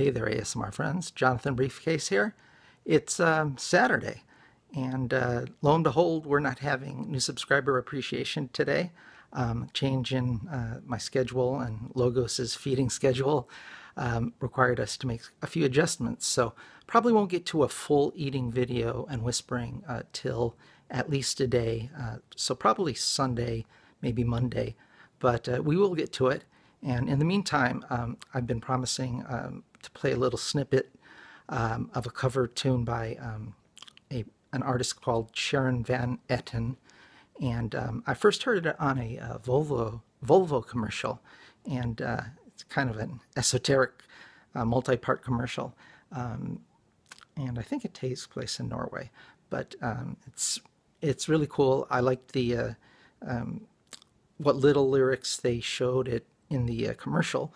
Hey there, ASMR friends. Jonathan Briefcase here. It's um, Saturday, and uh, lo and behold, we're not having new subscriber appreciation today. Um, change in uh, my schedule and Logos's feeding schedule um, required us to make a few adjustments. So probably won't get to a full eating video and whispering uh, till at least a day. Uh, so probably Sunday, maybe Monday, but uh, we will get to it. And in the meantime, um, I've been promising um, to play a little snippet um, of a cover tune by um, a, an artist called Sharon Van Etten. And um, I first heard it on a, a Volvo, Volvo commercial, and uh, it's kind of an esoteric uh, multi-part commercial. Um, and I think it takes place in Norway, but it's it's really cool. I liked the uh, what little lyrics they showed it in the uh, commercial,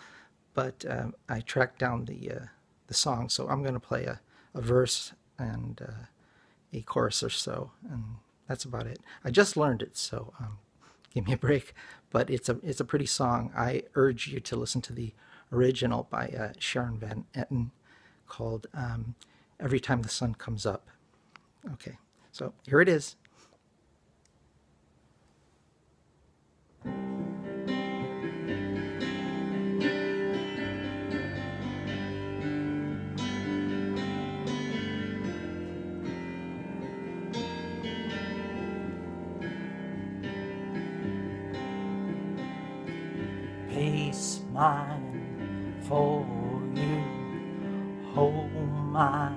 but uh, I tracked down the uh, the song, so I'm going to play a, a verse and uh, a chorus or so, and that's about it. I just learned it, so um, give me a break. But it's a it's a pretty song. I urge you to listen to the original by uh, Sharon Van Etten called um, "Every Time the Sun Comes Up." Okay, so here it is. Peace mine for you. Hold my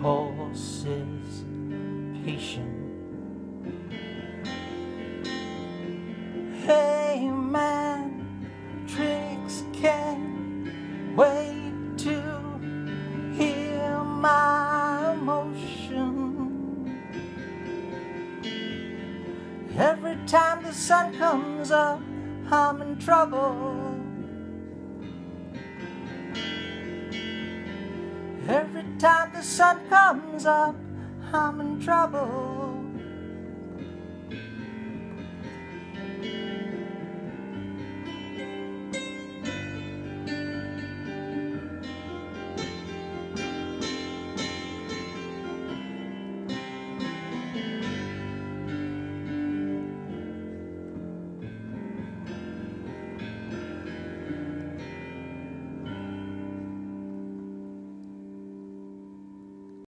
horses patient. Hey man, tricks can wait to hear my emotion. Every time the sun comes up. In trouble. Every time the sun comes up, I'm in trouble.